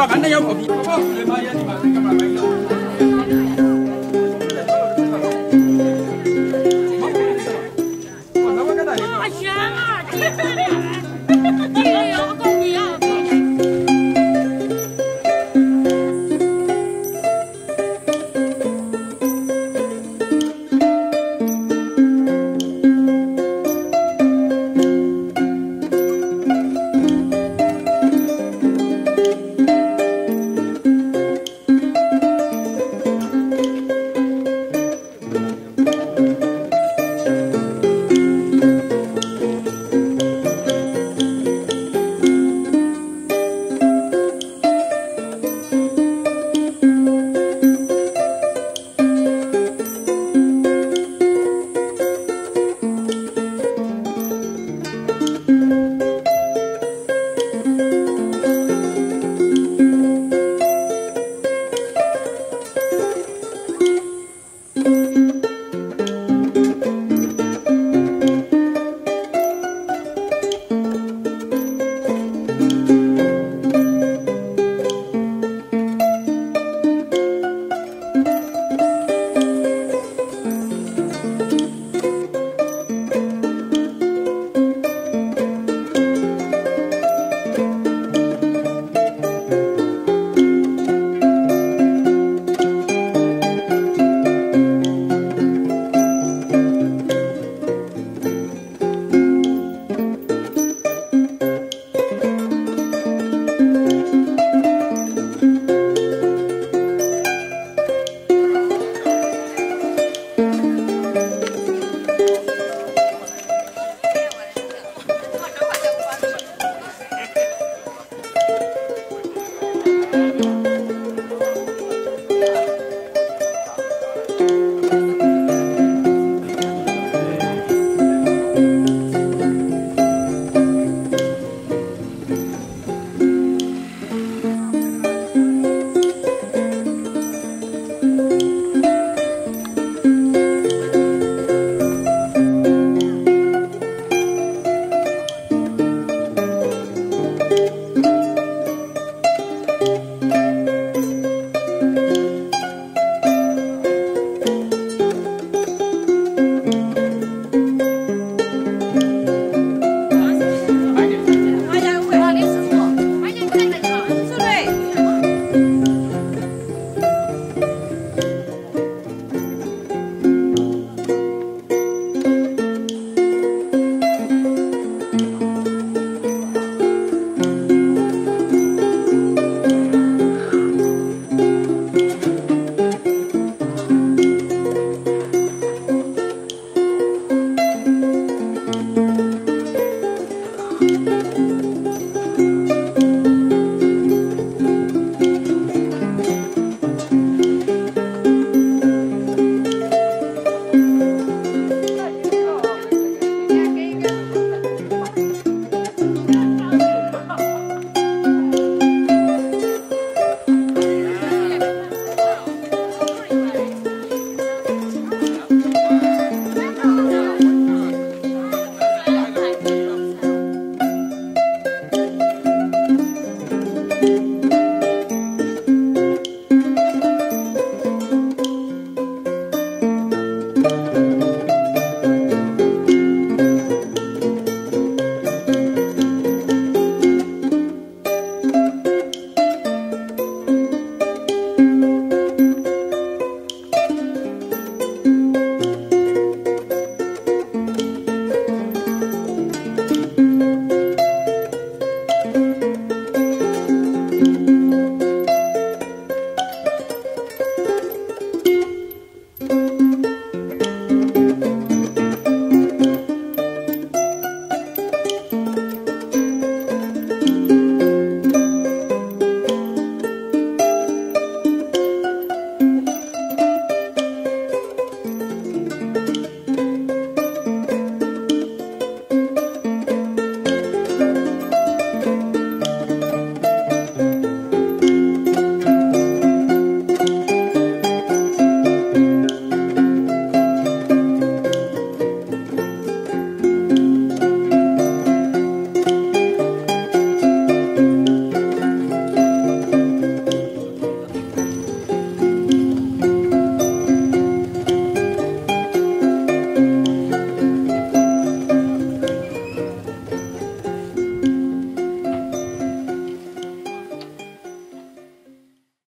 ọ̀rọ̀ àbánáyọ̀ pọ̀ bí.